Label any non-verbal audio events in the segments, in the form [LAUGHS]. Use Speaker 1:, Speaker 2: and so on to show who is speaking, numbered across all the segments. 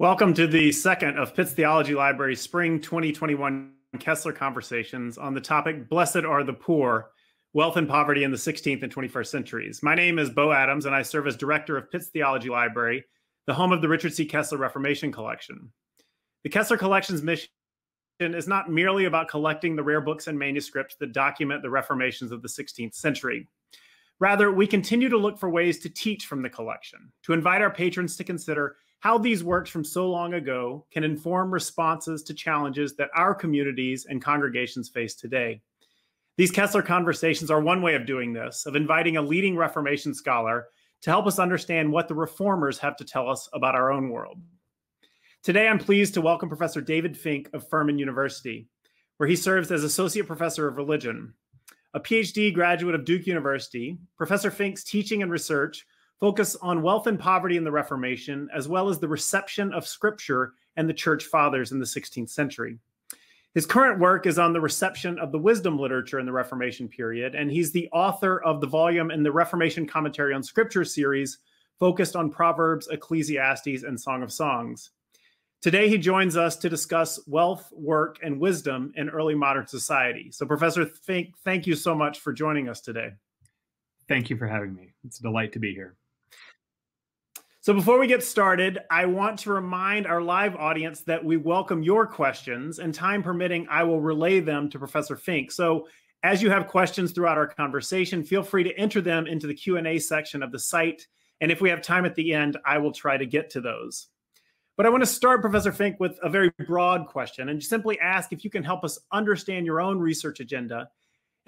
Speaker 1: Welcome to the second of Pitts Theology Library Spring 2021 Kessler Conversations on the topic Blessed are the Poor Wealth and Poverty in the 16th and 21st Centuries. My name is Bo Adams, and I serve as director of Pitts Theology Library, the home of the Richard C. Kessler Reformation Collection. The Kessler Collection's mission is not merely about collecting the rare books and manuscripts that document the reformations of the 16th century. Rather, we continue to look for ways to teach from the collection, to invite our patrons to consider how these works from so long ago can inform responses to challenges that our communities and congregations face today. These Kessler conversations are one way of doing this, of inviting a leading Reformation scholar to help us understand what the reformers have to tell us about our own world. Today, I'm pleased to welcome Professor David Fink of Furman University, where he serves as Associate Professor of Religion. A PhD graduate of Duke University, Professor Fink's teaching and research focus on wealth and poverty in the Reformation, as well as the reception of Scripture and the Church Fathers in the 16th century. His current work is on the reception of the wisdom literature in the Reformation period, and he's the author of the volume in the Reformation Commentary on Scripture series focused on Proverbs, Ecclesiastes, and Song of Songs. Today, he joins us to discuss wealth, work, and wisdom in early modern society. So, Professor Fink, thank you so much for joining us today.
Speaker 2: Thank you for having me. It's a delight to be here.
Speaker 1: So before we get started, I want to remind our live audience that we welcome your questions and time permitting, I will relay them to Professor Fink. So as you have questions throughout our conversation, feel free to enter them into the Q&A section of the site. And if we have time at the end, I will try to get to those. But I want to start, Professor Fink, with a very broad question and simply ask if you can help us understand your own research agenda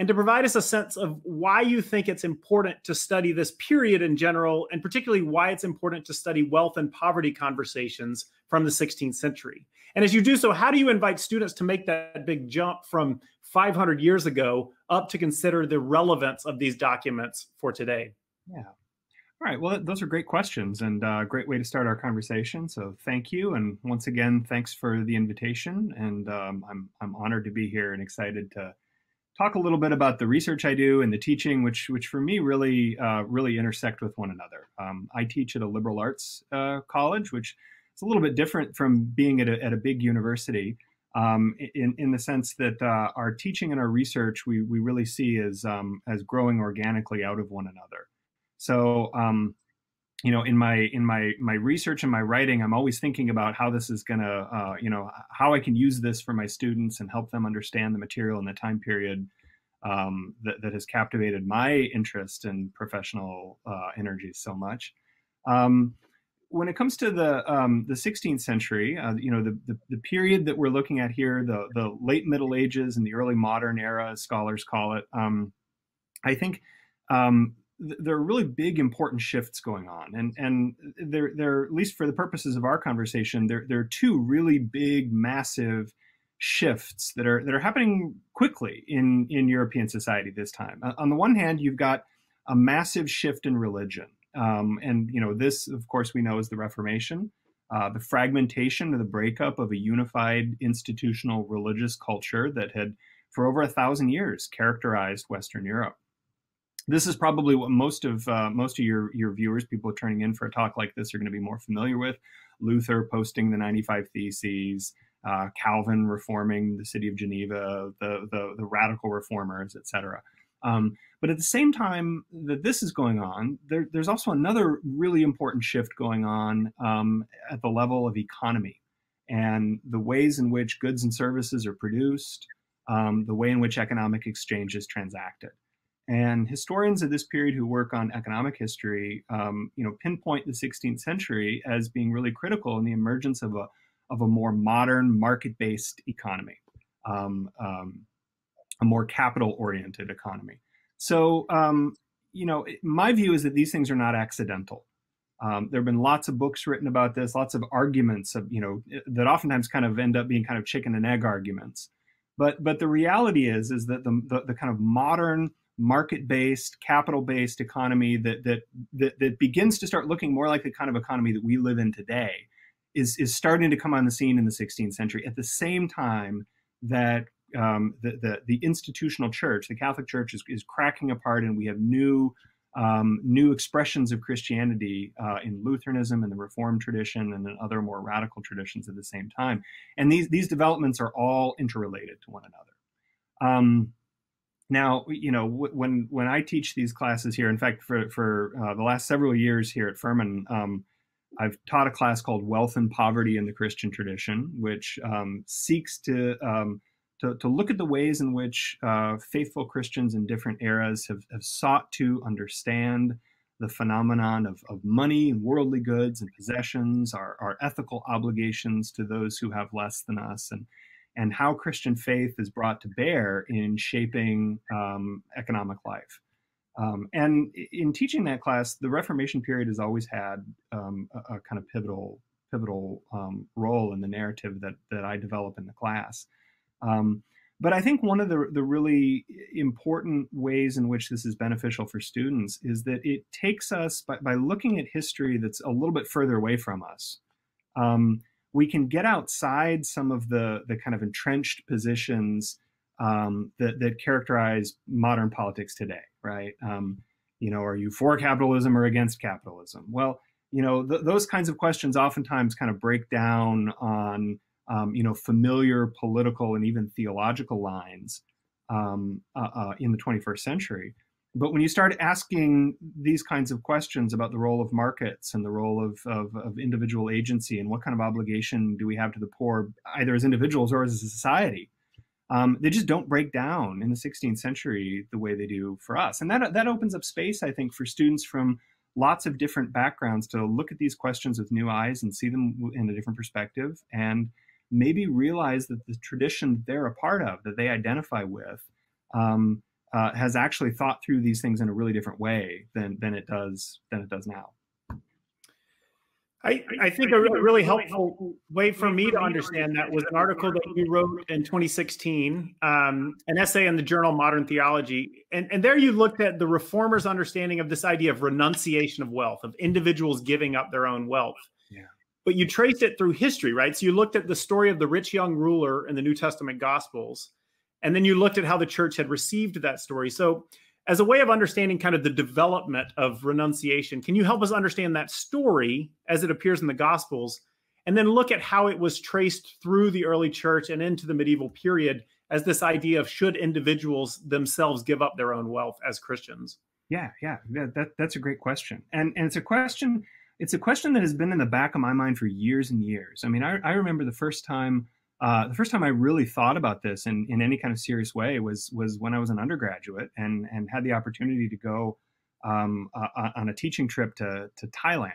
Speaker 1: and to provide us a sense of why you think it's important to study this period in general, and particularly why it's important to study wealth and poverty conversations from the 16th century. And as you do so, how do you invite students to make that big jump from 500 years ago up to consider the relevance of these documents for today?
Speaker 2: Yeah. All right. Well, those are great questions and a uh, great way to start our conversation. So thank you. And once again, thanks for the invitation. And um, I'm, I'm honored to be here and excited to talk a little bit about the research I do and the teaching, which which for me really uh, really intersect with one another. Um, I teach at a liberal arts uh, college, which is a little bit different from being at a, at a big university. Um, in in the sense that uh, our teaching and our research we we really see as um, as growing organically out of one another. So um, you know in my in my my research and my writing i'm always thinking about how this is going to uh, you know how i can use this for my students and help them understand the material in the time period um, that, that has captivated my interest in professional uh, energy so much. Um, when it comes to the um, the 16th century, uh, you know, the, the, the period that we're looking at here, the the late Middle Ages and the early modern era, as scholars call it, um, I think um, there are really big important shifts going on. And and there there at least for the purposes of our conversation there there are two really big massive shifts that are that are happening quickly in in European society this time. On the one hand you've got a massive shift in religion. Um, and you know this of course we know is the Reformation. Uh, the fragmentation or the breakup of a unified institutional religious culture that had for over a thousand years characterized Western Europe this is probably what most of uh, most of your your viewers, people turning in for a talk like this, are going to be more familiar with. Luther posting the 95 Theses, uh, Calvin reforming the city of Geneva, the the, the radical reformers, etc. Um, but at the same time that this is going on, there, there's also another really important shift going on um, at the level of economy and the ways in which goods and services are produced, um, the way in which economic exchange is transacted. And historians of this period who work on economic history, um, you know, pinpoint the 16th century as being really critical in the emergence of a of a more modern market-based economy, um, um, a more capital-oriented economy. So, um, you know, my view is that these things are not accidental. Um, there have been lots of books written about this, lots of arguments of, you know, that oftentimes kind of end up being kind of chicken and egg arguments. But but the reality is is that the, the, the kind of modern market-based, capital-based economy that, that that that begins to start looking more like the kind of economy that we live in today is is starting to come on the scene in the 16th century. At the same time that um, the, the, the institutional church, the Catholic Church, is, is cracking apart, and we have new um, new expressions of Christianity uh, in Lutheranism and the Reformed tradition and in other more radical traditions at the same time. And these these developments are all interrelated to one another. Um, now, you know, when when I teach these classes here, in fact, for for uh, the last several years here at Furman, um, I've taught a class called Wealth and Poverty in the Christian Tradition, which um, seeks to, um, to, to look at the ways in which uh, faithful Christians in different eras have, have sought to understand the phenomenon of, of money and worldly goods and possessions, our, our ethical obligations to those who have less than us, and and how Christian faith is brought to bear in shaping um, economic life. Um, and in teaching that class, the Reformation period has always had um, a, a, kind of pivotal pivotal um, role in the narrative that that I develop in the class. Um, but I think one of the the really important ways in which this is beneficial for students is that it takes us by, by looking at history that's a little bit further away from us. Um, we can get outside some of the the kind of entrenched positions um, that that characterize modern politics today, right? Um, you know, are you for capitalism or against capitalism? Well, you know, th- those kinds of questions oftentimes kind of break down on um, you know familiar political and even theological lines um, uh, uh, in the 21st century. But when you start asking these kinds of questions about the role of markets and the role of, of, of, individual agency and what kind of obligation do we have to the poor, either as individuals or as a society, um, they just don't break down in the 16th century the way they do for us. And that, that opens up space, I think, for students from lots of different backgrounds to look at these questions with new eyes and see them in a different perspective and maybe realize that the tradition they're a part of, that they identify with, um, uh, has actually thought through these things in a really different way than than it does than it does now.
Speaker 1: I, I think a really helpful way for me to understand that was an article that you wrote in 2016, um, an essay in the journal Modern Theology. And, and there you looked at the reformers' understanding of this idea of renunciation of wealth, of individuals giving up their own wealth.
Speaker 2: Yeah.
Speaker 1: But you traced it through history, right? So you looked at the story of the rich young ruler in the New Testament Gospels and then you looked at how the church had received that story. So, as a way of understanding kind of the development of renunciation, can you help us understand that story as it appears in the Gospels? And then look at how it was traced through the early church and into the medieval period as this idea of should individuals themselves give up their own wealth as Christians?
Speaker 2: Yeah, yeah, that, that that's a great question, and and it's a question. It's a question that has been in the back of my mind for years and years. I mean, I, I remember the first time uh, the first time I really thought about this in, in any kind of serious way was was when I was an undergraduate and and had the opportunity to go um, uh, on a teaching trip to to Thailand.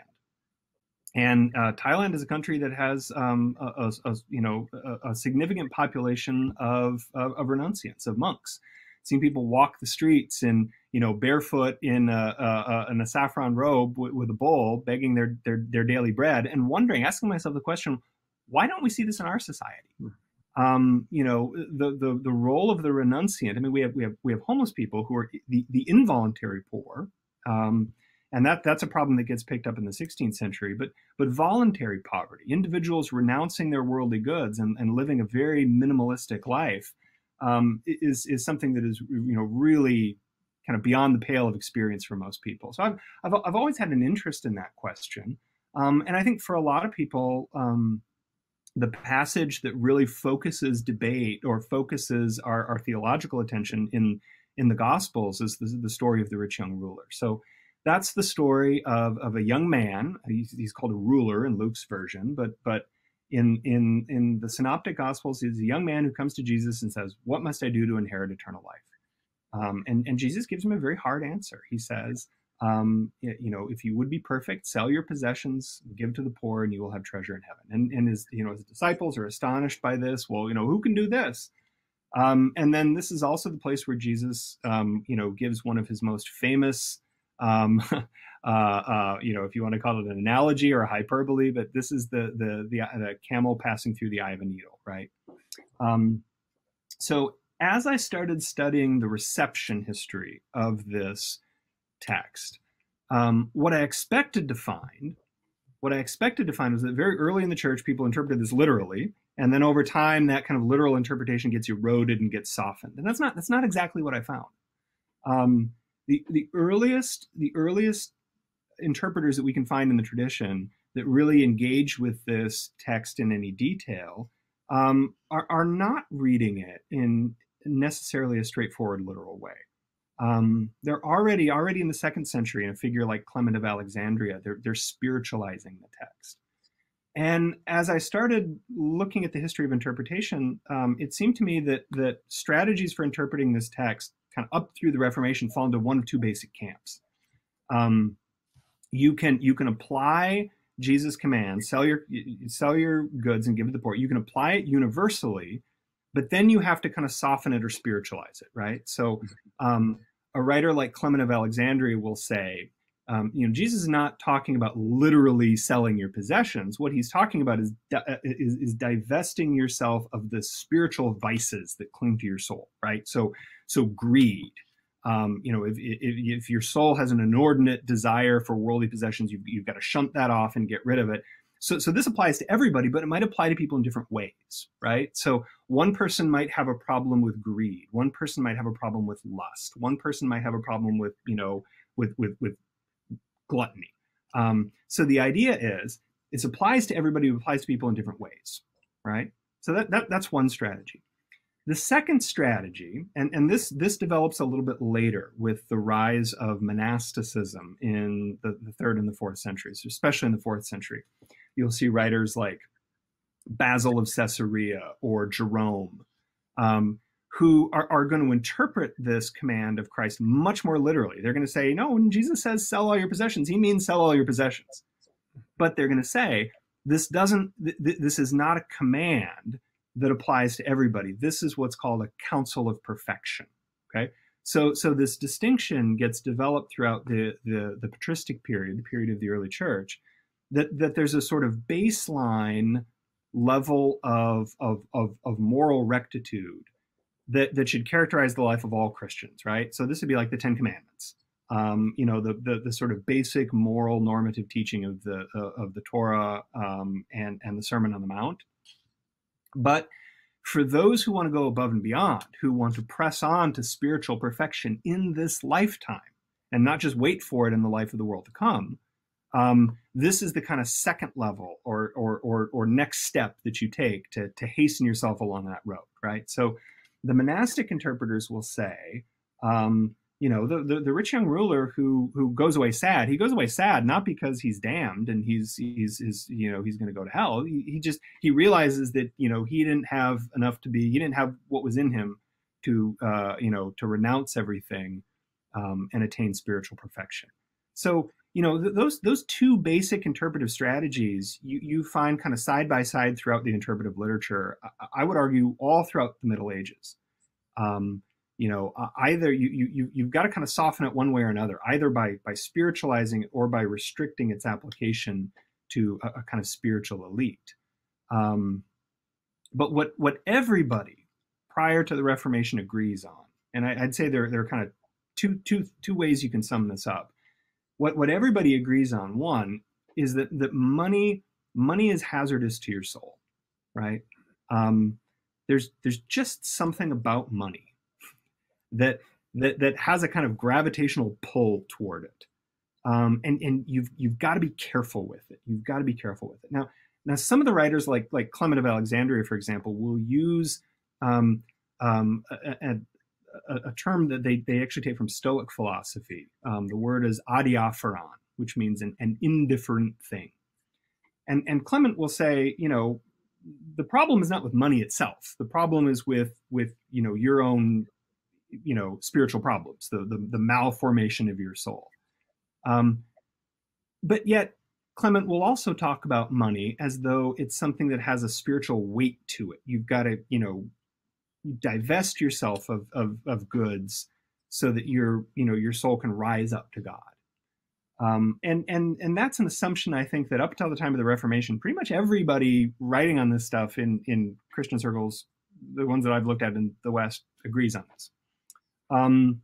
Speaker 2: And uh, Thailand is a country that has um, a, a, a, you know a, a significant population of, of, of renunciants of monks. Seeing people walk the streets in you know barefoot in a, in a saffron robe with, with a bowl, begging their, their their daily bread, and wondering, asking myself the question why don't we see this in our society? Hmm. Um, you know, the, the the role of the renunciant. I mean, we have we have we have homeless people who are the, the involuntary poor, um, and that that's a problem that gets picked up in the 16th century. But but voluntary poverty, individuals renouncing their worldly goods and, and living a very minimalistic life, um, is is something that is you know really kind of beyond the pale of experience for most people. So I've I've, I've always had an interest in that question, um, and I think for a lot of people. The passage that really focuses debate or focuses our, our theological attention in in the Gospels is the, the, story of the rich young ruler. So that's the story of, of a young man. He's, he's, called a ruler in Luke's version, but but in in in the Synoptic Gospels, he's a young man who comes to Jesus and says, "What must I do to inherit eternal life?" Um, and and Jesus gives him a very hard answer. He says, um, you know, if you would be perfect, sell your possessions, give to the poor, and you will have treasure in heaven. And and his you know his disciples are astonished by this. Well, you know, who can do this? Um, and then this is also the place where Jesus, um, you know, gives one of his most famous, um, [LAUGHS] uh, uh, you know, if you want to call it an analogy or a hyperbole, but this is the the the, the camel passing through the eye of a needle, right? Um, so as I started studying the reception history of this text. Um, what I expected to find, what I expected to find was that very early in the church, people interpreted this literally, and then over time, that kind of literal interpretation gets eroded and gets softened. And that's not that's not exactly what I found. Um, the the earliest the earliest interpreters that we can find in the tradition that really engage with this text in any detail um, are, are not reading it in necessarily a straightforward literal way. Um, they're already already in the second century in a figure like Clement of Alexandria. They're they're spiritualizing the text. And as I started looking at the history of interpretation, um, it seemed to me that that strategies for interpreting this text, kind of up through the Reformation, fall into one of two basic camps. Um, you can you can apply Jesus' command, sell your sell your goods and give it to the poor. You can apply it universally, but then you have to kind of soften it or spiritualize it, right? So, um, a writer like Clement of Alexandria will say, um, you know, Jesus is not talking about literally selling your possessions. What he's talking about is, uh, is, is divesting yourself of the spiritual vices that cling to your soul, right? So, so greed. Um, you know, if, if, if, your soul has an inordinate desire for worldly possessions, you've, you've got to shunt that off and get rid of it. So, so this applies to everybody, but it might apply to people in different ways, right? So one person might have a problem with greed. One person might have a problem with lust. One person might have a problem with, you know, with with with gluttony. Um, so the idea is it applies to everybody, it applies to people in different ways, right? So that, that that's one strategy. The second strategy, and, and this this develops a little bit later with the rise of monasticism in the, the third and the fourth centuries, especially in the fourth century. You'll see writers like Basil of Caesarea or Jerome, um, who are, are going to interpret this command of Christ much more literally. They're going to say, no, when Jesus says sell all your possessions, he means sell all your possessions. But they're going to say, this doesn't, th- this is not a command that applies to everybody. This is what's called a counsel of perfection. Okay. So, so this distinction gets developed throughout the, the, the patristic period, the period of the early church, that, that there's a sort of baseline level of, of, of, of moral rectitude that that should characterize the life of all Christians, right? So this would be like the Ten Commandments, um, you know, the, the, the sort of basic moral normative teaching of the uh, of the Torah um, and and the Sermon on the Mount. But for those who want to go above and beyond, who want to press on to spiritual perfection in this lifetime, and not just wait for it in the life of the world to come, um, this is the kind of second level or, or or or next step that you take to to hasten yourself along that road, right? So the monastic interpreters will say, um, you know, the, the, the rich young ruler who who goes away sad, he goes away sad not because he's damned and he's he's is you know he's going to go to hell. He, he just he realizes that you know he didn't have enough to be he didn't have what was in him to uh, you know to renounce everything um, and attain spiritual perfection. So you know th- those those two basic interpretive strategies you, you find kind of side by side throughout the interpretive literature I, I, would argue all throughout the middle ages. Um, you know either you, you you've got to kind of soften it one way or another either by by spiritualizing it or by restricting its application to a, a kind of spiritual elite. Um, but what what everybody prior to the reformation agrees on and I, i'd say there, there are kind of two two two ways you can sum this up what what everybody agrees on one is that that money money is hazardous to your soul right? Um, there's there's just something about money [LAUGHS] that that that has a kind of gravitational pull toward it. Um, and and you've you've got to be careful with it. You've got to be careful with it. Now now some of the writers like like clement of alexandria for example will use um, um, a, a, a, a, term that they, they actually take from Stoic philosophy. Um, the word is adiaphoron, which means an, an indifferent thing. And, and Clement will say, you know, the problem is not with money itself. The problem is with with you know your own you know spiritual problems, the the, the malformation of your soul. Um, but yet Clement will also talk about money as though it's something that has a spiritual weight to it. You've got to you know divest yourself of, of, of goods so that your you know your soul can rise up to God. Um, and and and that's an assumption I think that up until the time of the Reformation, pretty much everybody writing on this stuff in in Christian circles, the ones that I've looked at in the West, agrees on this. Um,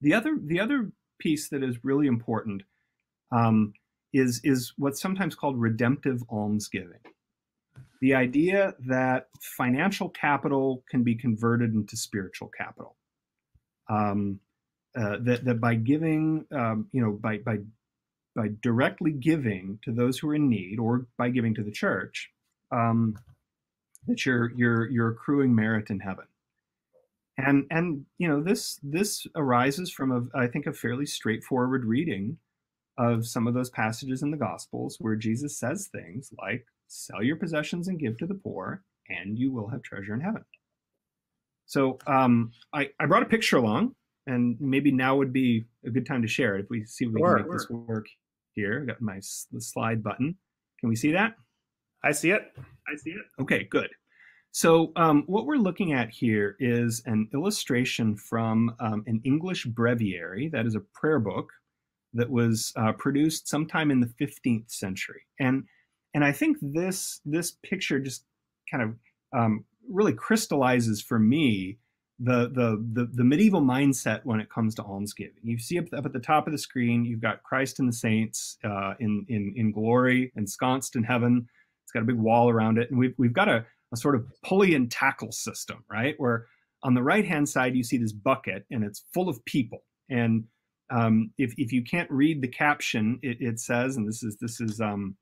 Speaker 2: the other the other piece that is really important um, is is what's sometimes called redemptive almsgiving the idea that financial capital can be converted into spiritual capital. Um, uh, that that by giving, um, you know, by by by directly giving to those who are in need, or by giving to the church, um, that you're you're you're accruing merit in heaven. And and you know this this arises from a I think a fairly straightforward reading of some of those passages in the Gospels where Jesus says things like, "Sell your possessions and give to the poor, and you will have treasure in heaven." So um, I I brought a picture along, and maybe now would be a good time to share it if we see if we sure, can make sure. this work here. I got my slide button. Can we see that?
Speaker 1: I see it.
Speaker 2: I see it. Okay, good. So um, what we're looking at here is an illustration from um, an English breviary, that is a prayer book that was uh, produced sometime in the 15th century. And, and I think this, this picture just kind of um, really crystallizes for me the, the, the, the, medieval mindset when it comes to almsgiving. You see up, up, at the top of the screen, you've got Christ and the saints uh, in, in, in glory, ensconced in heaven. It's got a big wall around it. And we've, we've got a, a sort of pulley and tackle system, right? Where on the right hand side, you see this bucket and it's full of people. And um, if, if you can't read the caption, it, it says, and this is, this is um,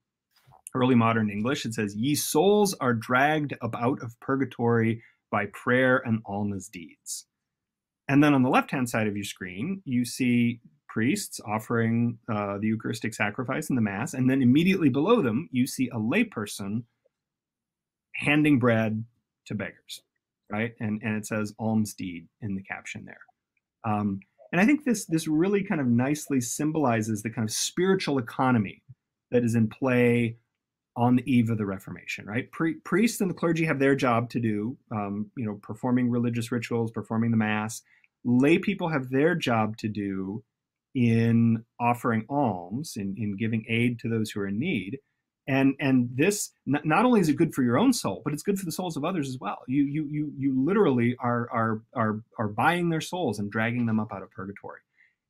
Speaker 2: early modern English, it says, Ye souls are dragged about of purgatory by prayer and alms deeds. And then on the left hand side of your screen, you see priests offering uh, the Eucharistic sacrifice in the Mass. And then immediately below them, you see a layperson handing bread to beggars, right? And and it says alms deed in the caption there. Um, and I think this this really kind of nicely symbolizes the kind of spiritual economy that is in play on the eve of the Reformation, right? Pri- priests and the clergy have their job to do, um, you know, performing religious rituals, performing the mass. Lay people have their job to do in offering alms, in, in giving aid to those who are in need and and this not only is it good for your own soul but it's good for the souls of others as well you you you you literally are are are are buying their souls and dragging them up out of purgatory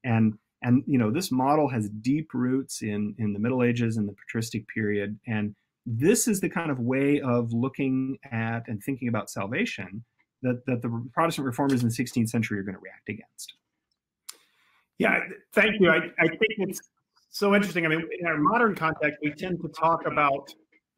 Speaker 2: and and you know this model has deep roots in in the middle ages and the patristic period. And this is the kind of way of looking at and thinking about salvation that that the protestant reformers in the 16th century are going to react against.
Speaker 1: Yeah thank you. I, I think it's so interesting. I mean, in our modern context, we tend to talk about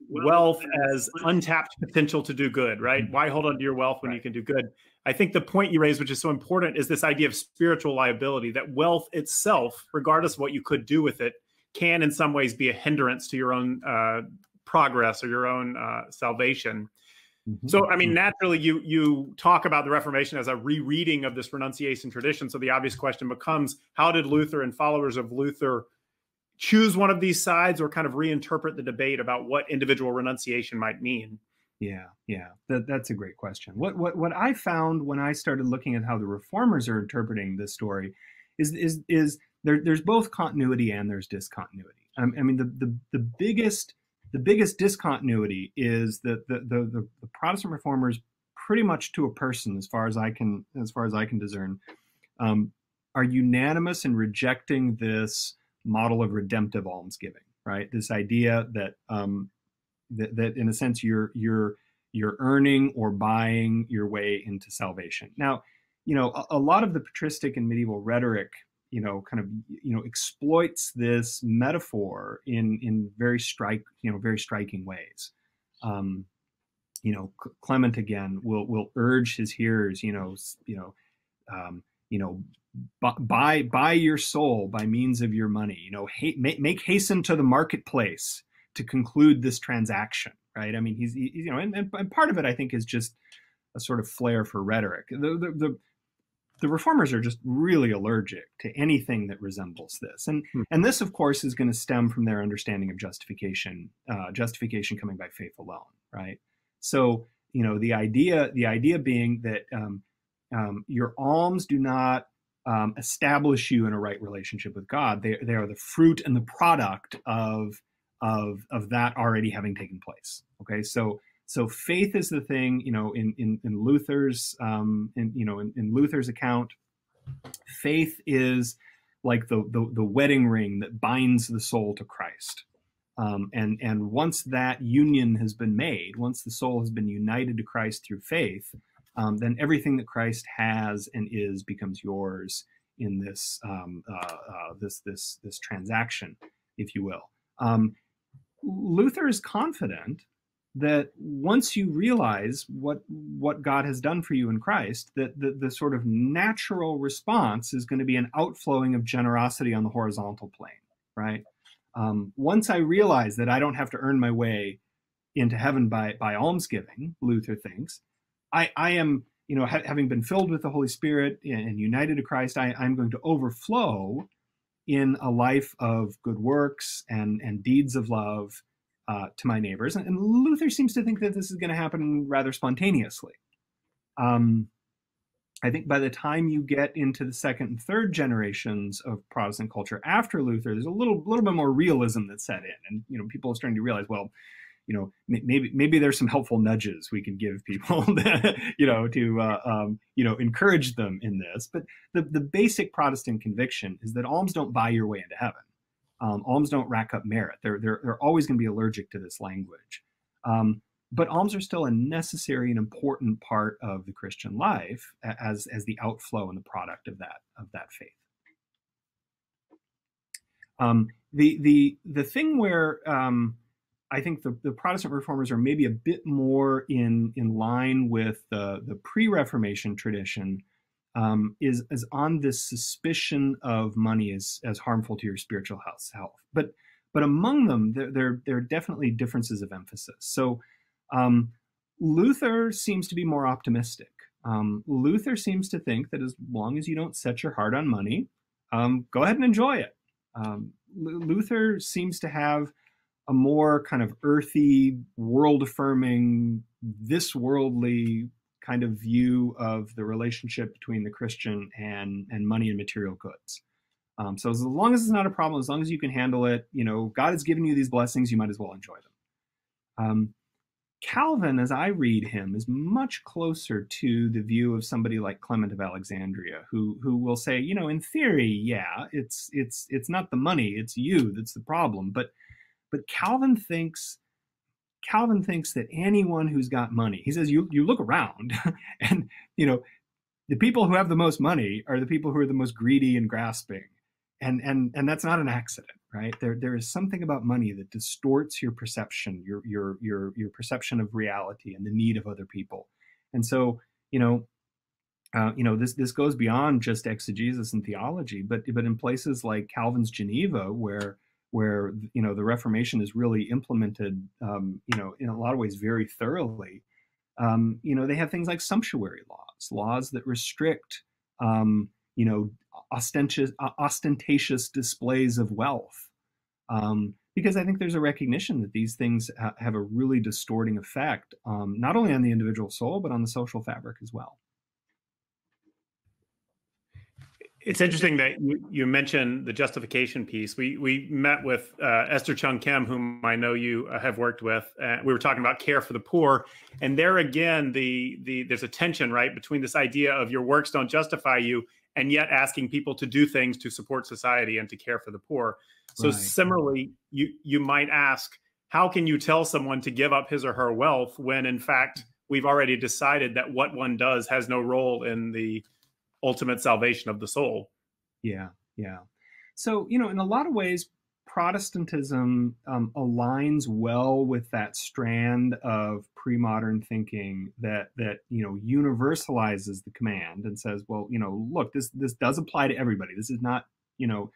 Speaker 1: wealth as untapped potential to do good, right? Mm-hmm. Why hold on to your wealth when you can do good? I think the point you raised, which is so important, is this idea of spiritual liability that wealth itself, regardless of what you could do with it, can in some ways be a hindrance to your own uh, progress or your own uh, salvation. Mm-hmm. So, I mean, mm-hmm. naturally, you you talk about the Reformation as a rereading of this renunciation tradition. So, the obvious question becomes: How did Luther and followers of Luther choose one of these sides or kind of reinterpret the debate about what individual renunciation might mean?
Speaker 2: Yeah, yeah, that, that's a great question. What what what I found when I started looking at how the reformers are interpreting this story is is is there, there's both continuity and there's discontinuity. I mean, the, the the biggest the biggest discontinuity is that the, the the, the Protestant reformers, pretty much to a person, as far as I can as far as I can discern, um, are unanimous in rejecting this model of redemptive almsgiving, right? This idea that um, that, that in a sense you're you're you're earning or buying your way into salvation. Now, you know, a, a lot of the patristic and medieval rhetoric, you know, kind of you know exploits this metaphor in in very strike you know very striking ways. Um, you know, Clement again will will urge his hearers, you know, you know, um, you know, buy buy your soul by means of your money you know ha- make, make hasten to the marketplace to conclude this transaction right? I mean he's he, you know and, and, part of it i think is just a sort of flair for rhetoric. The, the, the the reformers are just really allergic to anything that resembles this. And hmm. and this of course is going to stem from their understanding of justification uh, justification coming by faith alone right? So you know the idea the idea being that um, um, your alms do not um, establish you in a right relationship with God. They, they are the fruit and the product of, of, of that already having taken place. Okay, so so faith is the thing. You know, in in, in Luther's um, in you know in, in Luther's account, faith is like the, the, the wedding ring that binds the soul to Christ. Um, and and once that union has been made, once the soul has been united to Christ through faith, um, then everything that Christ has and is becomes yours in this um, uh, uh, this this this transaction, if you will. Um, Luther is confident that once you realize what what God has done for you in Christ, that the, the sort of natural response is going to be an outflowing of generosity on the horizontal plane, right? Um, once I realize that I don't have to earn my way into heaven by by almsgiving, Luther thinks, I, I am, you know, ha- having been filled with the Holy Spirit and united to Christ, I, I'm going to overflow in a life of good works and and deeds of love uh, to my neighbors. And, and, Luther seems to think that this is going to happen rather spontaneously. Um, I think by the time you get into the second and third generations of Protestant culture after Luther, there's a little little bit more realism that set in, and you know people are starting to realize, well, you know, maybe maybe there's some helpful nudges we can give people, [LAUGHS] that, you know, to uh, um, you know encourage them in this. But the the basic Protestant conviction is that alms don't buy your way into heaven. Um, alms don't rack up merit. They're they're they're always going to be allergic to this language. Um, but alms are still a necessary and important part of the Christian life as as the outflow and the product of that of that faith. Um, the the the thing where um, I think the, the Protestant reformers are maybe a bit more in in line with the the pre-Reformation tradition um, is is on this suspicion of money as as harmful to your spiritual health. health. But but among them, there there, there are definitely differences of emphasis. So um, Luther seems to be more optimistic. Um, Luther seems to think that as long as you don't set your heart on money, um, go ahead and enjoy it. Um, Luther seems to have a more kind of earthy, world affirming, this worldly kind of view of the relationship between the Christian and, and money and material goods. Um, so as long as it's not a problem, as long as you can handle it, you know, God has given you these blessings, you might as well enjoy them. Um, Calvin, as I read him, is much closer to the view of somebody like Clement of Alexandria, who who will say, you know, in theory, yeah, it's it's it's not the money, it's you that's the problem. But but Calvin thinks Calvin thinks that anyone who's got money, he says, you you look around, [LAUGHS] and you know, the people who have the most money are the people who are the most greedy and grasping, and and and that's not an accident right? There there is something about money that distorts your perception your your your your perception of reality and the need of other people. And so you know uh, you know this this goes beyond just exegesis and theology but but in places like calvin's geneva where where you know the reformation is really implemented um, you know in a lot of ways very thoroughly um, you know they have things like sumptuary laws laws that restrict um, you know ostentatious, ostentatious displays of wealth. Um, because I think there's a recognition that these things ha- have a really distorting effect, um, not only on the individual soul, but on the social fabric as well.
Speaker 1: It's interesting that you, you mentioned the justification piece. We we met with uh, Esther Chung Kim, whom I know you uh, have worked with. Uh, we were talking about care for the poor, and there again, the the there's a tension right between this idea of your works don't justify you, and yet asking people to do things to support society and to care for the poor. So right. similarly, you you might ask, how can you tell someone to give up his or her wealth when in fact we've already decided that what one does has no role in the ultimate salvation of the soul?
Speaker 2: Yeah, yeah. So, you know, in a lot of ways, Protestantism um, aligns well with that strand of pre-modern thinking that that you know universalizes the command and says, well, you know, look, this this does apply to everybody. This is not you know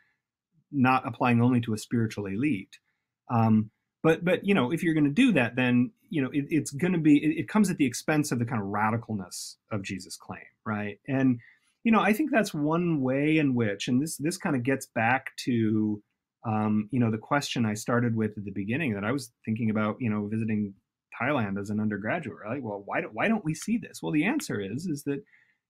Speaker 2: not applying only to a spiritual elite. Um, but but you know if you're going to do that, then you know it, it's going to be it, it comes at the expense of the kind of radicalness of Jesus' claim, right? And you know I think that's one way in which, and this this kind of gets back to um, you know, the question I started with at the beginning that I was thinking about, you know, visiting Thailand as an undergraduate, right? Well, why, do, why don't we see this? Well, the answer is, is that,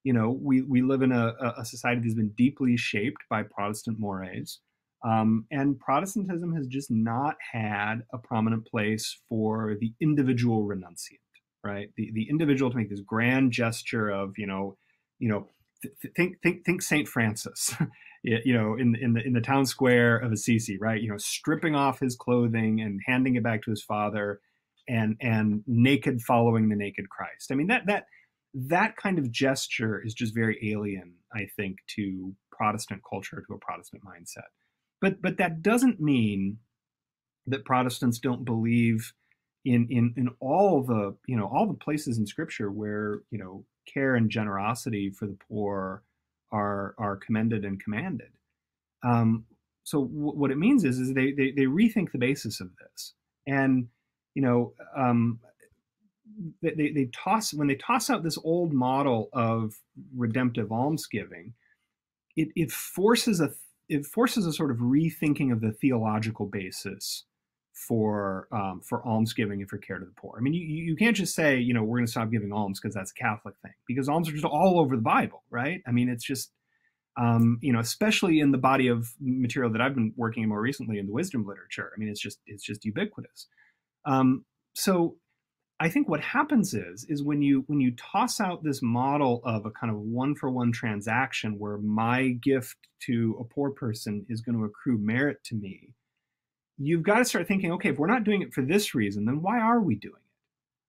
Speaker 2: you know, we, we live in a, a society that's been deeply shaped by Protestant mores. Um, and Protestantism has just not had a prominent place for the individual renunciant, right? The, the individual to make this grand gesture of, you know, you know, think, think, think St. Francis, [LAUGHS] you know, in in the in the town square of Assisi, right? You know, stripping off his clothing and handing it back to his father, and and naked following the naked Christ. I mean, that that that kind of gesture is just very alien, I think, to Protestant culture, to a Protestant mindset. But but that doesn't mean that Protestants don't believe in in in all the you know all the places in Scripture where you know care and generosity for the poor are are commended and commanded. Um, so w- what it means is is they, they they rethink the basis of this, and you know um, they, they, they toss when they toss out this old model of redemptive almsgiving, it it forces a it forces a sort of rethinking of the theological basis for um, for almsgiving and for care to the poor. I mean, you you can't just say you know we're going to stop giving alms because that's a Catholic thing because alms are just all over the Bible, right? I mean, it's just um, you know, especially in the body of material that I've been working in more recently in the wisdom literature. I mean, it's just it's just ubiquitous. Um, so I think what happens is is when you when you toss out this model of a kind of one for one transaction where my gift to a poor person is going to accrue merit to me you've got to start thinking, okay, if we're not doing it for this reason, then why are we doing it?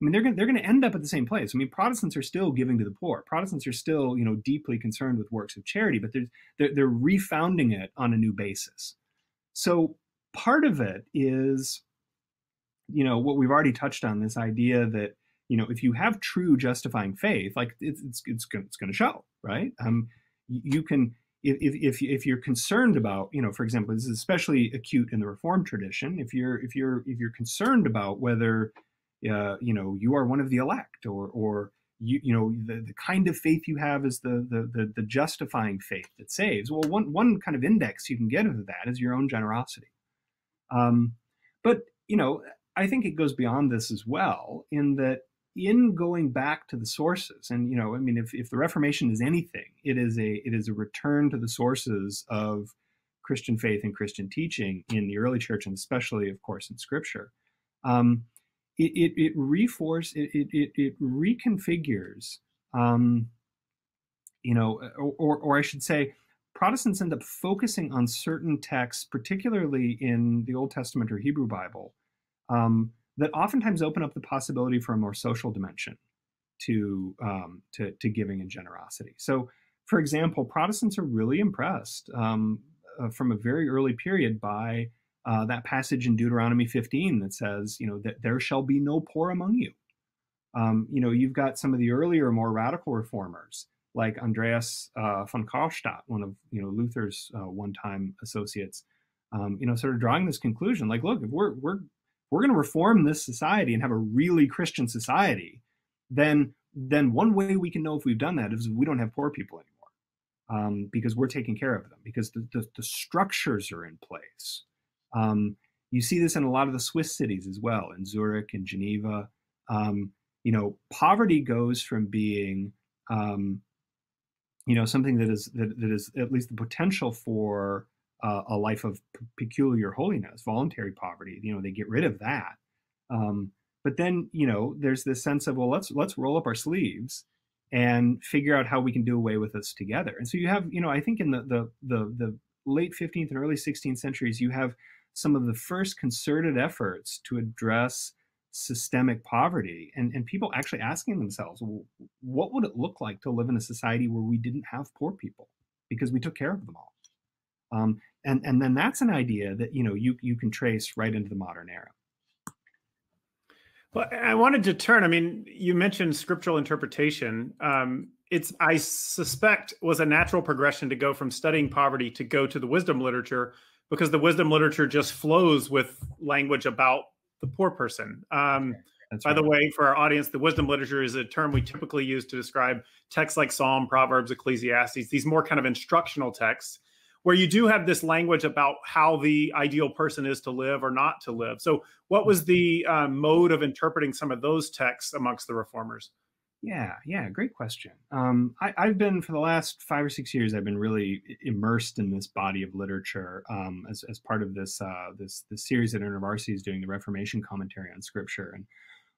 Speaker 2: I mean, they're going they're going to end up at the same place. I mean, Protestants are still giving to the poor. Protestants are still, you know, deeply concerned with works of charity, but they're they're, they're refounding it on a new basis. So part of it is, you know, what we've already touched on this idea that you know if you have true justifying faith, like it's it's it's, it's going to show, right? Um, you can if, if, if you're concerned about, you know, for example, this is especially acute in the reform tradition. If you're if you're if you're concerned about whether, uh, you know, you are one of the elect, or or you you know the, the kind of faith you have is the, the the the justifying faith that saves. Well, one one kind of index you can get of that is your own generosity. Um, but you know, I think it goes beyond this as well, in that in going back to the sources and you know i mean if, if the reformation is anything it is a it is a return to the sources of christian faith and christian teaching in the early church and especially of course in scripture. Um, it, it, it reforce it, it, it reconfigures um, you know or, or i should say protestants end up focusing on certain texts particularly in the old testament or hebrew bible um, that oftentimes open up the possibility for a more social dimension to, um, to, to, giving and generosity. So, for example, Protestants are really impressed um, uh, from a very early period by uh, that passage in Deuteronomy 15 that says, you know, that there shall be no poor among you. Um, you know, you've got some of the earlier, more radical reformers like Andreas uh, von Karlstadt, one of you know Luther's uh, one-time associates. Um, you know, sort of drawing this conclusion, like, look, if we're we're we're going to reform this society and have a really Christian society, then then one way we can know if we've done that is we don't have poor people anymore um, because we're taking care of them because the, the, the structures are in place. Um, you see this in a lot of the Swiss cities as well, in Zurich and Geneva. Um, you know, poverty goes from being, um, you know, something that is that, that is at least the potential for uh, a life of peculiar holiness, voluntary poverty. You know, they get rid of that. Um, but then, you know, there's this sense of well, let's let's roll up our sleeves and figure out how we can do away with this together. And so you have, you know, I think in the the the, the late 15th and early 16th centuries, you have some of the first concerted efforts to address systemic poverty and, and people actually asking themselves well, what would it look like to live in a society where we didn't have poor people because we took care of them all um, and and then that's an idea that you know you you can trace right into the modern era.
Speaker 1: Well i wanted to turn i mean you mentioned scriptural interpretation. Um, it's i suspect was a natural progression to go from studying poverty to go to the wisdom literature because the wisdom literature just flows with language about the poor person. Um, That's by right. the way, for our audience, the wisdom literature is a term we typically use to describe texts like Psalm, Proverbs, Ecclesiastes, these more kind of instructional texts where you do have this language about how the ideal person is to live or not to live. So, what was the uh, mode of interpreting some of those texts amongst the reformers?
Speaker 2: Yeah, yeah, great question. Um, I, have been for the last five or six years. I've been really immersed in this body of literature um, as, as part of this uh, this this series that InterVarsity is doing, the Reformation commentary on Scripture. And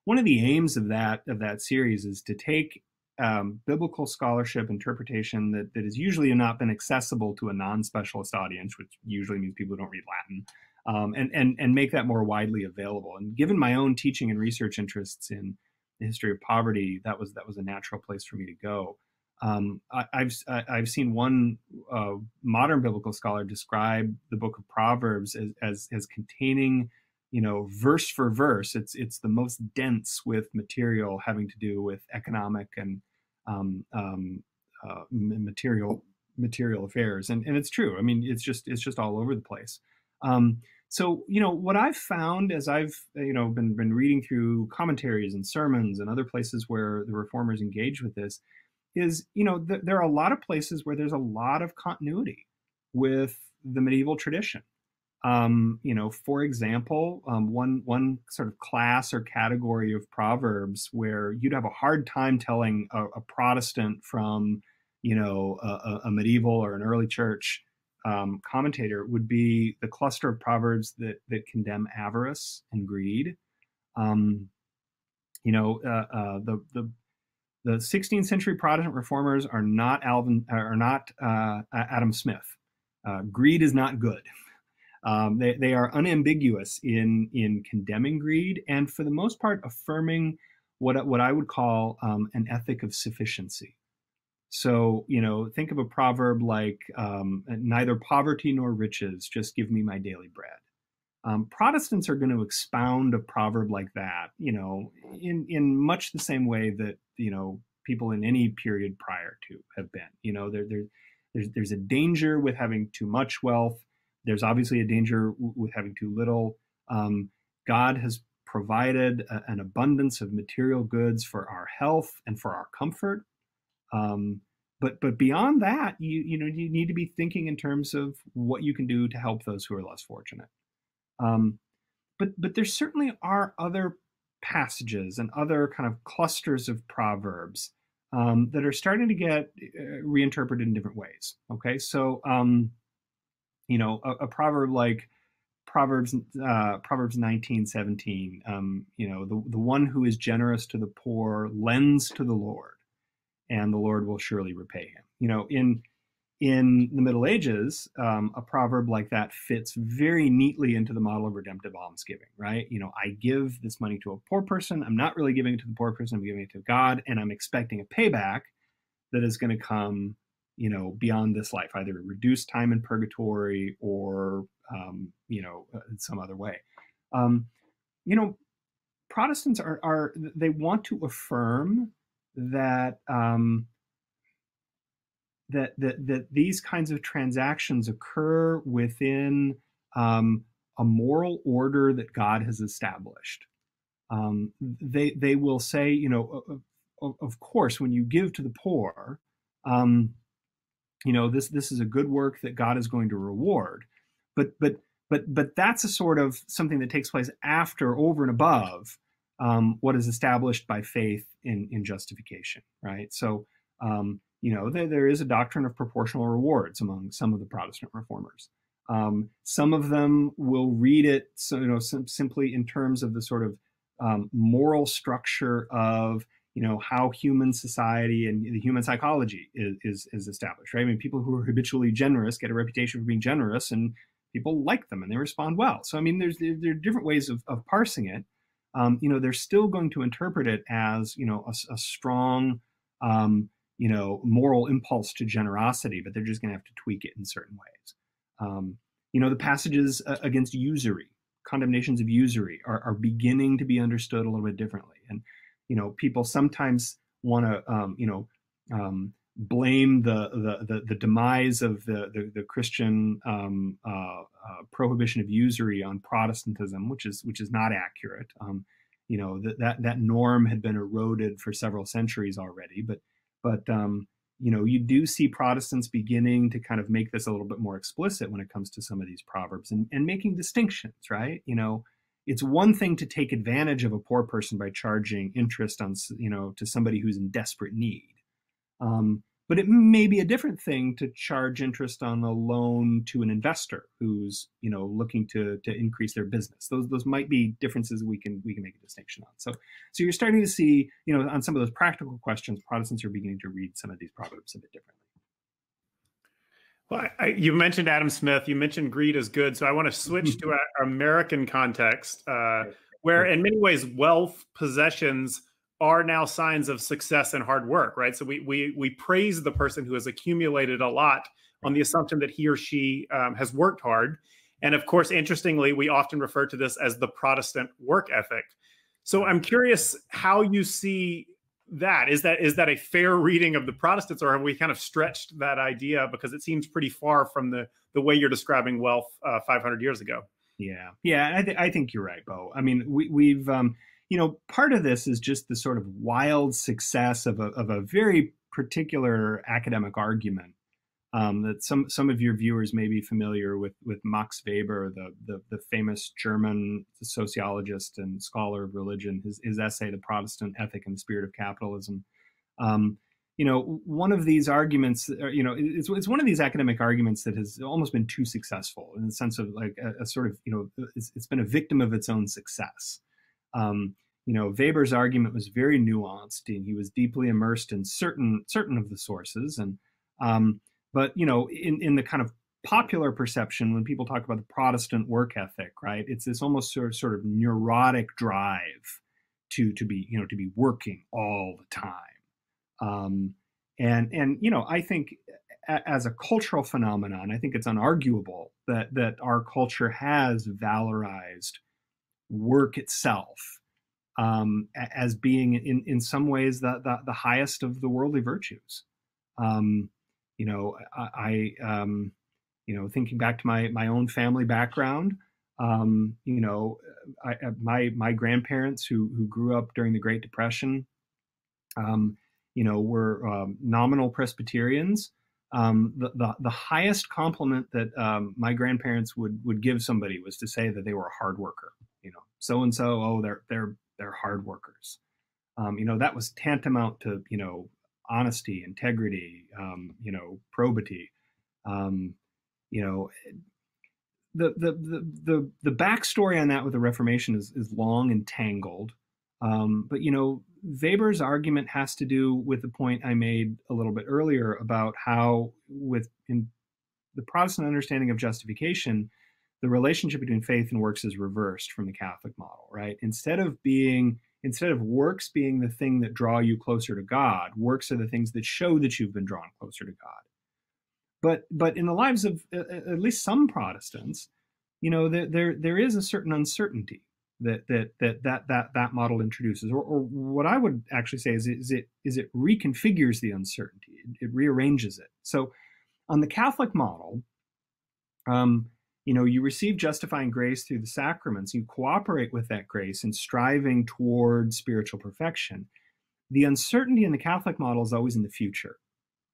Speaker 2: one of the aims of that of that series is to take um, biblical scholarship interpretation that, that has usually not been accessible to a non-specialist audience, which usually means people who don't read Latin, um, and, and, and make that more widely available. And given my own teaching and research interests in the history of poverty, that was, that was a natural place for me to go. Um, I, have I've seen one uh, modern biblical scholar describe the book of Proverbs as, as, as containing, you know, verse for verse. It's it's the most dense with material having to do with economic and um, um, uh, material material affairs, and and it's true. I mean, it's just it's just all over the place. Um, so you know what I've found as I've you know been been reading through commentaries and sermons and other places where the reformers engage with this is you know th- there are a lot of places where there's a lot of continuity with the medieval tradition. Um, you know, for example, um, one one sort of class or category of proverbs where you'd have a hard time telling a, a Protestant from you know a, a medieval or an early church um, commentator would be the cluster of proverbs that that condemn avarice and greed. Um, you know, uh, uh, the the the 16th century Protestant reformers are not Alvin are not uh, Adam Smith. Uh, greed is not good. [LAUGHS] Um, they, they are unambiguous in in condemning greed and for the most part affirming what what I would call um, an ethic of sufficiency. So, you know, think of a proverb like um, neither poverty nor riches, just give me my daily bread. Um, Protestants are going to expound a proverb like that, you know, in, in much the same way that, you know, people in any period prior to have been. You know, there, there, there's, there's a danger with having too much wealth. There's obviously a danger w- with having too little. Um, God has provided a, an abundance of material goods for our health and for our comfort. Um, but but beyond that, you you know you need to be thinking in terms of what you can do to help those who are less fortunate. Um, but but there certainly are other passages and other kind of clusters of proverbs um, that are starting to get uh, reinterpreted in different ways. Okay, so um, you know a, a, proverb like Proverbs uh, Proverbs nineteen seventeen. Um, you know the the one who is generous to the poor lends to the Lord and the Lord will surely repay him. You know, in in the Middle Ages, um, a proverb like that fits very neatly into the model of redemptive almsgiving, right? You know, I give this money to a poor person. I'm not really giving it to the poor person. I'm giving it to God, and I'm expecting a payback that is going to come, you know, beyond this life, either reduced time in purgatory or, um, you know, uh, in some other way. Um, you know, Protestants are, are they want to affirm that um, that that that these kinds of transactions occur within um, a moral order that God has established. Um, they they will say, you know, of, of, course, when you give to the poor, um, you know, this this is a good work that God is going to reward. But but but but that's a sort of something that takes place after, over and above um, what is established by faith in, in justification, right? So, um, you know, there, there is a doctrine of proportional rewards among some of the Protestant reformers. Um, some of them will read it, so, you know, sim- simply in terms of the sort of um, moral structure of, you know, how human society and the human psychology is, is, is established, right? I mean, people who are habitually generous get a reputation for being generous, and people like them and they respond well. So, I mean, there's there, there are different ways of, of parsing it um, you know, they're still going to interpret it as, you know, a, a strong, um, you know, moral impulse to generosity, but they're just going to have to tweak it in certain ways. Um, you know, the passages uh, against usury, condemnations of usury, are, are, beginning to be understood a little bit differently. And, you know, people sometimes want to, um, you know, um, blame the, the, the the demise of the the, the Christian um, uh, uh, prohibition of usury on Protestantism, which is which is not accurate. Um, you know that that that norm had been eroded for several centuries already, but but um, you know you do see Protestants beginning to kind of make this a little bit more explicit when it comes to some of these proverbs and, and making distinctions, right? You know. It's one thing to take advantage of a poor person by charging interest on, you know, to somebody who's in desperate need um, but it may be a different thing to charge interest on a loan to an investor who's you know looking to to increase their business. Those those might be differences we can we can make a distinction on. So so you're starting to see you know on some of those practical questions, Protestants are beginning to read some of these proverbs a bit differently.
Speaker 1: Well, I, you mentioned Adam Smith. You mentioned greed is good. So I want to switch to our American context, uh, where in many ways wealth, possessions are now signs of success and hard work, right? So we we we praise the person who has accumulated a lot on the assumption that he or she um, has worked hard. And of course, interestingly, we often refer to this as the Protestant work ethic. So I'm curious how you see that. Is that is that a fair reading of the Protestants, or have we kind of stretched that idea because it seems pretty far from the the way you're describing wealth uh, 500 years ago?
Speaker 2: Yeah, yeah, I, th- I think you're right, Bo. I mean, we, we've um, you know, part of this is just the sort of wild success of a of a very particular academic argument um, that some some of your viewers may be familiar with with Max Weber, the the, the famous German sociologist and scholar of religion. His his essay, "The Protestant Ethic and Spirit of Capitalism." Um, you know, one of these arguments, uh, you know, it's, it's one of these academic arguments that has almost been too successful in the sense of like a, a sort of, you know, it's, it's been a victim of its own success. Um, you know, Weber's argument was very nuanced, and he was deeply immersed in certain certain of the sources, and um, but you know, in in the kind of popular perception when people talk about the Protestant work ethic, right? It's this almost sort of, sort of neurotic drive to to be you know to be working all the time, um, and and you know I think as a cultural phenomenon, I think it's unarguable that that our culture has valorized work itself um, as being in in some ways the, the, the highest of the worldly virtues. Um, you know, I, I um, you know, thinking back to my my own family background, um, you know, I, my my grandparents who who grew up during the Great Depression, um, you know, were um, nominal Presbyterians. Um, the, the, the highest compliment that um, my grandparents would would give somebody was to say that they were a hard worker. You know, so and so, oh, they're they're they're hard workers. Um, you know, that was tantamount to you know honesty, integrity, um, you know, probity. Um, you know, the, the the the the backstory on that with the Reformation is is long and tangled. Um, but you know, Weber's argument has to do with the point I made a little bit earlier about how, with in the Protestant understanding of justification, the relationship between faith and works is reversed from the Catholic model, right? Instead of being instead of works being the thing that draw you closer to God, works are the things that show that you've been drawn closer to God. But but in the lives of uh, at least some Protestants, you know, there there, there is a certain uncertainty that that that that that, that model introduces, or, or what I would actually say is, is it is it reconfigures the uncertainty, it, it rearranges it. So, on the Catholic model, um, you know you receive justifying grace through the sacraments. You cooperate with that grace in striving toward spiritual perfection. The uncertainty in the catholic model is always in the future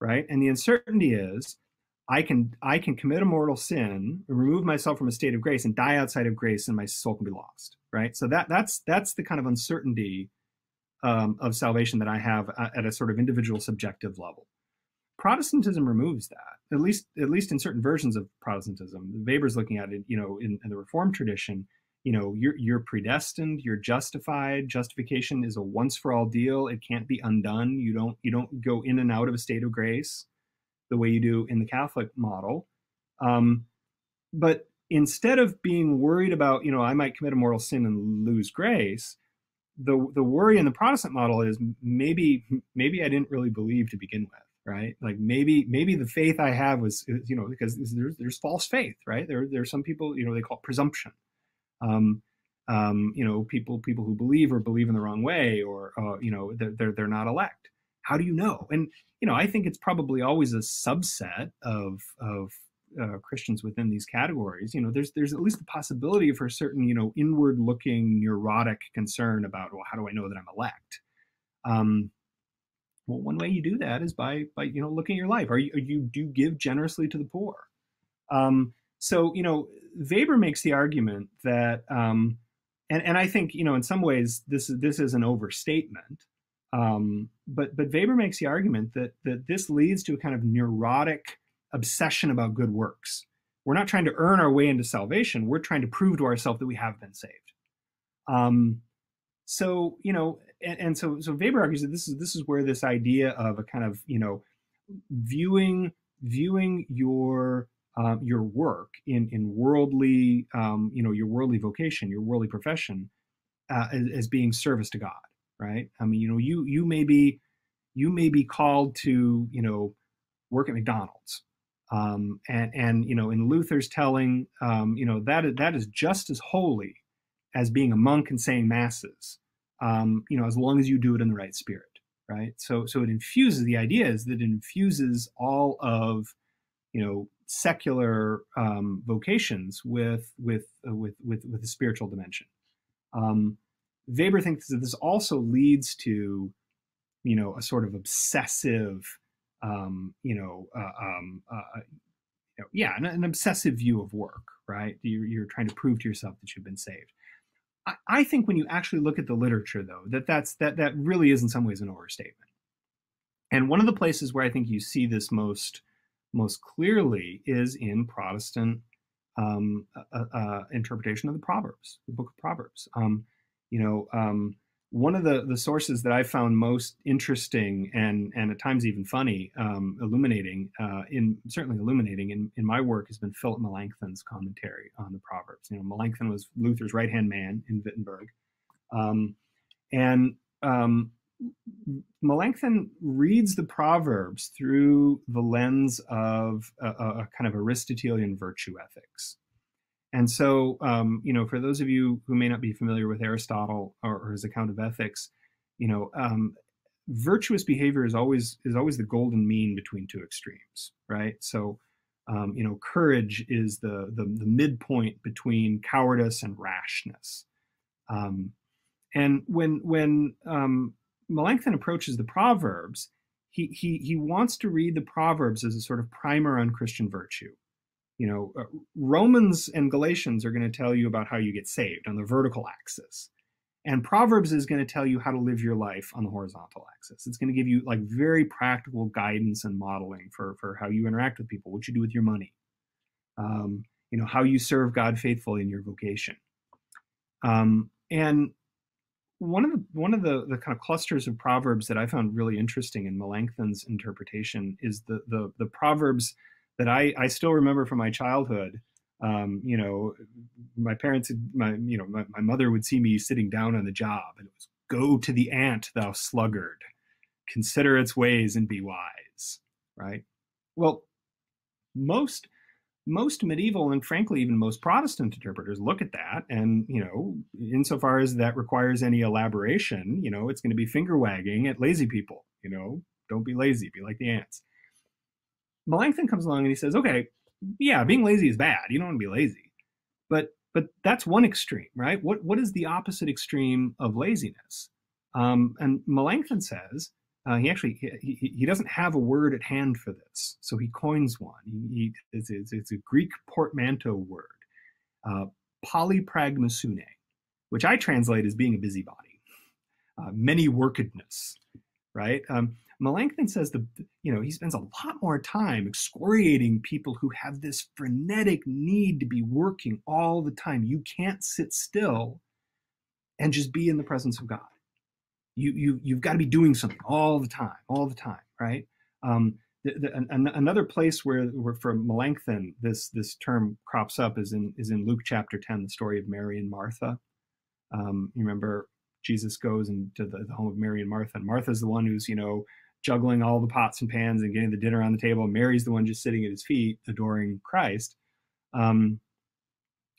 Speaker 2: right? And the uncertainty is i can i can commit a mortal sin remove myself from a state of grace and die outside of grace and my soul can be lost right? So that that's that's the kind of uncertainty um, of salvation that i have at a sort of individual subjective level Protestantism removes that, at least at least in certain versions of Protestantism. Weber's looking at it, you know, in, in the Reformed tradition. You know, you're you're predestined, you're justified. Justification is a once for all deal. It can't be undone. You don't you don't go in and out of a state of grace the way you do in the Catholic model. Um, but instead of being worried about, you know, I might commit a mortal sin and lose grace, the the worry in the Protestant model is maybe maybe I didn't really believe to begin with right? Like maybe maybe the faith I have was you know because there's there's false faith, right? There there's some people you know they call it presumption. Um, um, you know, people people who believe or believe in the wrong way, or uh, you know, they're, they're they're not elect. How do you know? And you know, I think it's probably always a subset of of uh, Christians within these categories. You know, there's there's at least the possibility for a certain you know inward looking neurotic concern about well, how do I know that I'm elect? Um, well, one way you do that is by by you know looking at your life. Are you you do give generously to the poor? Um, so you know Weber makes the argument that, um, and and I think you know in some ways this is this is an overstatement. Um, but but Weber makes the argument that that this leads to a kind of neurotic obsession about good works. We're not trying to earn our way into salvation. We're trying to prove to ourselves that we have been saved. Um, so you know and, and so so Weber argues that this is this is where this idea of a kind of you know viewing viewing your um, your work in in worldly um, you know your worldly vocation your worldly profession uh, as, as, being service to God right? I mean, you know, you you may be you may be called to you know work at McDonald's, um, and and you know, in Luther's telling, um, you know, that that is just as holy as being a monk and saying masses, um, you know, as long as you do it in the right spirit, right? So so it infuses the idea is that it infuses all of you know secular um, vocations with with uh, with with with a spiritual dimension. Um, Weber thinks that this also leads to, you know, a sort of obsessive, um, you know, uh, um, uh, uh, yeah, an, an, obsessive view of work, right? You're, you're, trying to prove to yourself that you've been saved. I, think when you actually look at the literature, though, that that's that that really is in some ways an overstatement. And one of the places where I think you see this most most clearly is in Protestant um, uh, uh, interpretation of the Proverbs, the Book of Proverbs. Um, you know, um, one of the the sources that I found most interesting and and at times even funny, um, illuminating uh, in certainly illuminating in, in my work has been Philip Melanchthon's commentary on the Proverbs. You know, Melanchthon was Luther's right hand man in Wittenberg, um, and um, Melanchthon reads the Proverbs through the lens of a, a kind of Aristotelian virtue ethics. And so, um, you know, for those of you who may not be familiar with Aristotle or, or his account of ethics, you know, um, virtuous behavior is always is always the golden mean between two extremes, right? So, um, you know, courage is the, the, the midpoint between cowardice and rashness. Um, and when when um, Melanchthon approaches the Proverbs, he, he, he wants to read the Proverbs as a sort of primer on Christian virtue. You know, uh, Romans and Galatians are going to tell you about how you get saved on the vertical axis. And Proverbs is going to tell you how to live your life on the horizontal axis. It's going to give you like very practical guidance and modeling for, for how you interact with people, what you do with your money, um, you know, how you serve God faithfully in your vocation. Um, and one of the one of the the kind of clusters of proverbs that I found really interesting in Melanchthon's interpretation is the the the proverbs that I I still remember from my childhood. Um, you know, my parents, my you know, my, my mother would see me sitting down on the job, and it was "Go to the ant, thou sluggard, consider its ways and be wise." Right. Well, most most medieval and frankly even most protestant interpreters look at that and you know insofar as that requires any elaboration you know it's going to be finger wagging at lazy people you know don't be lazy be like the ants melanchthon comes along and he says okay yeah being lazy is bad you don't want to be lazy but but that's one extreme right what what is the opposite extreme of laziness um, and melanchthon says uh, he actually he, he doesn't have a word at hand for this, so he coins one. He, he it's, it's, it's, a Greek portmanteau word, uh, polypragmosyne, which I translate as being a busybody, uh, many workedness, right? Um, Melanchthon says the you know he spends a lot more time excoriating people who have this frenetic need to be working all the time. You can't sit still and just be in the presence of God you you you've got to be doing something all the time, all the time, right? Um, the, the, an, another place where, where for Melanchthon this this term crops up is in is in Luke chapter ten, the story of Mary and Martha. Um, you remember Jesus goes into the, the home of Mary and Martha, and Martha's the one who's you know juggling all the pots and pans and getting the dinner on the table. Mary's the one just sitting at his feet, adoring Christ. Um,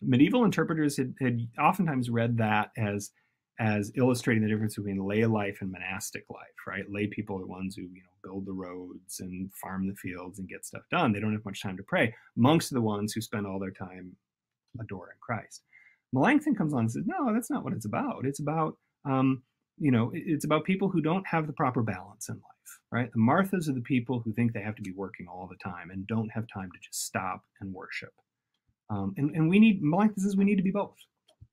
Speaker 2: medieval interpreters had, had oftentimes read that as as illustrating the difference between lay life and monastic life, right? Lay people are ones who, you know, build the roads and farm the fields and get stuff done. They don't have much time to pray. Monks are the ones who spend all their time adoring Christ. Melanchthon comes on and says, no, that's not what it's about. It's about, um, you know, it's about people who don't have the proper balance in life, right? The Marthas are the people who think they have to be working all the time and don't have time to just stop and worship. Um, and, and we need, Melanchthon says we need to be both.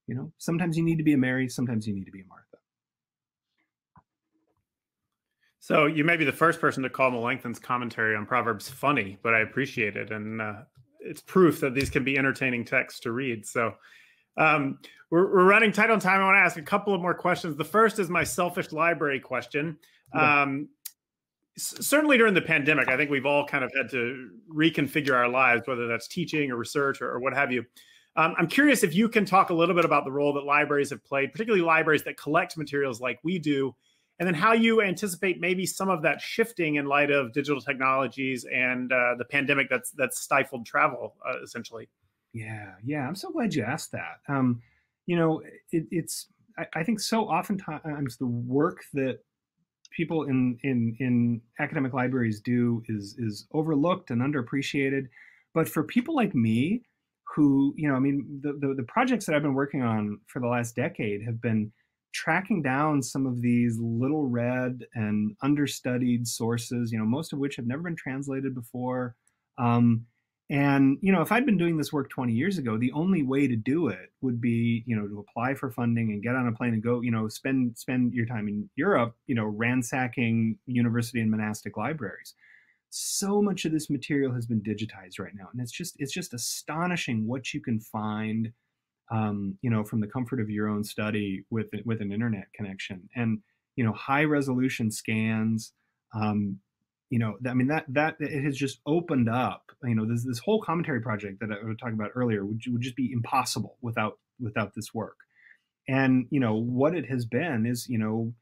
Speaker 2: You know, sometimes you need to be a Mary, sometimes you need to be a Martha.
Speaker 1: So you may be the first person to call Melanchthon's commentary on Proverbs funny, but I appreciate it, and uh, it's proof that these can be entertaining texts to read. So um, we're, we're, running tight on time. I want to ask a couple of more questions. The first is my selfish library question. Um, certainly during the pandemic, I think we've all kind of had to reconfigure our lives, whether that's teaching or research or, or what have you. Um, I'm curious if you can talk a little bit about the role that libraries have played, particularly libraries that collect materials like we do, and then how you anticipate maybe some of that shifting in light of digital technologies and uh, the pandemic that's that's stifled travel, uh, essentially.
Speaker 2: Yeah, yeah, I'm so glad you asked that. Um, you know, it, it's I, I think so oftentimes the work that people in in in academic libraries do is is overlooked and underappreciated. But for people like me, who you know, I mean, the, the, the projects that I've been working on for the last decade have been tracking down some of these little read and understudied sources. You know, most of which have never been translated before. Um, and, you know, if I'd been doing this work 20 years ago, the only way to do it would be, you know, to apply for funding and get on a plane and go, you know, spend spend your time in Europe, you know, ransacking university and monastic libraries. So much of this material has been digitized right now. And it's just it's just astonishing what you can find um, you know, from the comfort of your own study with with an internet connection. And, you know, high resolution scans, um, you know, I mean that that it has just opened up. You know, this this whole commentary project that I was talking about earlier would would just be impossible without without this work. And you know what it has been is you know,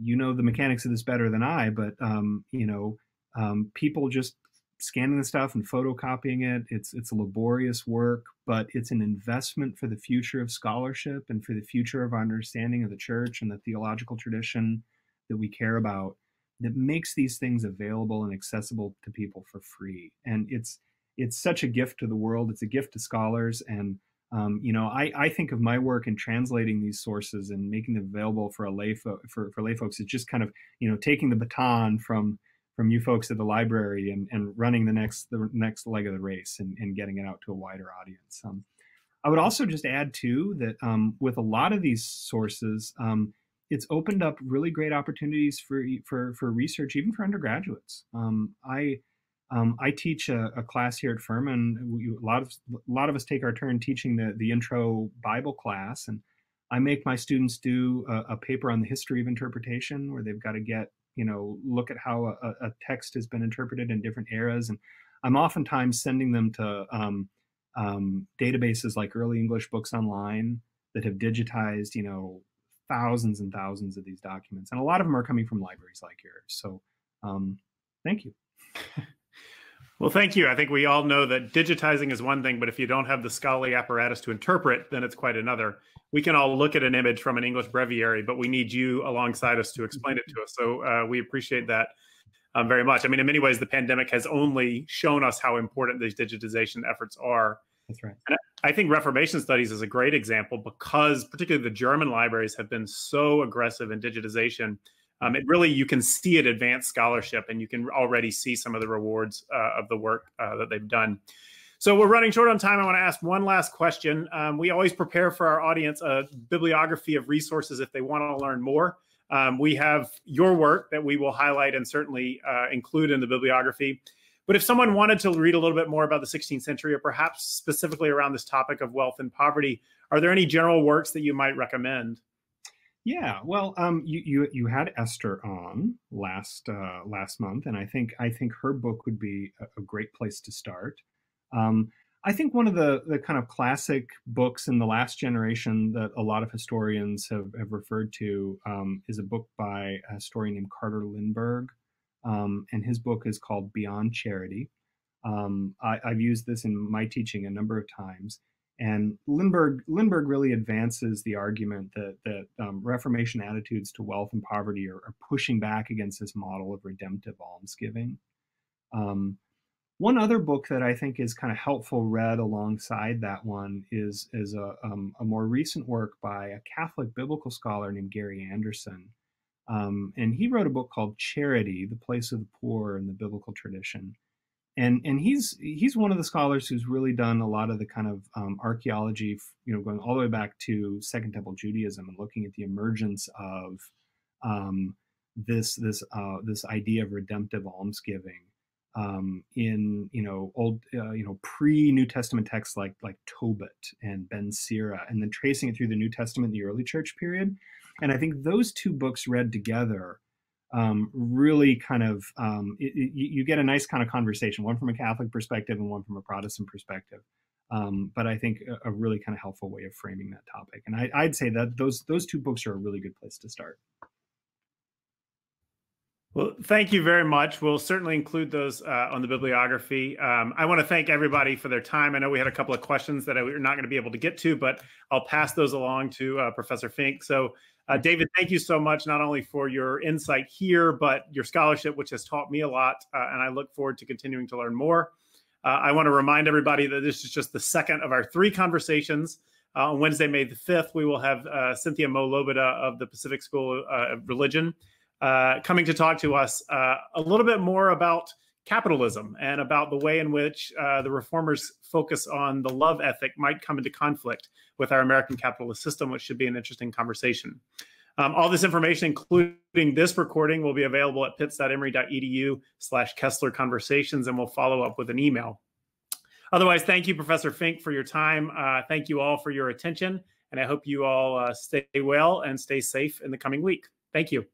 Speaker 2: you know the mechanics of this better than I, but um, you know, um, people just scanning the stuff and photocopying it. It's it's a laborious work, but it's an investment for the future of scholarship and for the future of our understanding of the church and the theological tradition that we care about that makes these things available and accessible to people for free. And it's it's such a gift to the world. It's a gift to scholars. And um, you know, I, I think of my work in translating these sources and making them available for a lay fo- for, for lay folks. It's just kind of you know taking the baton from from you folks at the library and, and running the next the next leg of the race and, and getting it out to a wider audience. Um, I would also just add too that um, with a lot of these sources, um, it's opened up really great opportunities for for for research, even for undergraduates. Um, I um, I teach a, a, class here at Furman. We, a lot of a lot of us take our turn teaching the the intro Bible class, and I make my students do a, a paper on the history of interpretation, where they've got to get you know look at how a, a, text has been interpreted in different eras, and I'm oftentimes sending them to um, um, databases like Early English Books Online that have digitized, you know, thousands and thousands of these documents, and a lot of them are coming from libraries like yours. So, um, thank you. [LAUGHS]
Speaker 1: Well, thank you. I think we all know that digitizing is one thing, but if you don't have the scholarly apparatus to interpret, then it's quite another. We can all look at an image from an English breviary, but we need you alongside us to explain it to us. So uh, we appreciate that um, very much. I mean, in many ways, the pandemic has only shown us how important these digitization efforts are.
Speaker 2: That's right.
Speaker 1: And I think Reformation Studies is a great example because, particularly, the German libraries have been so aggressive in digitization. Um, it really you can see it advance scholarship, and you can already see some of the rewards uh, of the work uh, that they've done. So we're running short on time. I want to ask one last question. Um, we always prepare for our audience a bibliography of resources if they want to learn more. Um, we have your work that we will highlight and certainly uh, include in the bibliography. But if someone wanted to read a little bit more about the 16th century, or perhaps specifically around this topic of wealth and poverty, are there any general works that you might recommend?
Speaker 2: Yeah, well, um, you, you you had Esther on last uh, last month, and I think I think her book would be a, a great place to start. Um, I think one of the the kind of classic books in the last generation that a lot of historians have, have referred to um, is a book by a historian named Carter Lindbergh um, and his book is called Beyond Charity. Um, I, have used this in my teaching a number of times, and Lindbergh Lindbergh really advances the argument that that um, Reformation attitudes to wealth and poverty are, are, pushing back against this model of redemptive almsgiving. Um, one other book that I think is kind of helpful read alongside that one is is a, um, a more recent work by a Catholic biblical scholar named Gary Anderson. Um, and he wrote a book called Charity: The Place of the Poor in the Biblical Tradition. And and he's he's one of the scholars who's really done a lot of the kind of um, archaeology, you know, going all the way back to Second Temple Judaism and looking at the emergence of um, this this uh, this idea of redemptive almsgiving um, in you know old uh, you know pre New Testament texts like like Tobit and Ben Sira, and then tracing it through the New Testament, the early church period, and I think those two books read together um, really kind of um, it, it, you get a nice kind of conversation, one from a Catholic perspective and one from a Protestant perspective, Um, but I think a, a really kind of helpful way of framing that topic. And I, I'd say that those those two books are a really good place to start.
Speaker 1: Well, thank you very much. We'll certainly include those uh, on the bibliography. Um, I want to thank everybody for their time. I know we had a couple of questions that we're not going to be able to get to, but I'll pass those along to uh, Professor Fink. So, uh, David, thank you so much, not only for your insight here, but your scholarship, which has taught me a lot. Uh, and I look forward to continuing to learn more. Uh, I want to remind everybody that this is just the second of our three conversations. Uh, on Wednesday, May the 5th, we will have Cynthia Moe-Lobeda of the Pacific School of Religion uh, coming to talk to us uh, a little bit more about capitalism and about the way in which uh, the reformers' focus on the love ethic might come into conflict with our American capitalist system, which should be an interesting conversation. Um, all this information, including this recording, will be available at pitts.emory.edu slash Kessler Conversations, and we'll follow up with an email. Otherwise, thank you, Professor Fink, for your time. Uh, thank you all for your attention, and I hope you all uh, stay well and stay safe in the coming week. Thank you.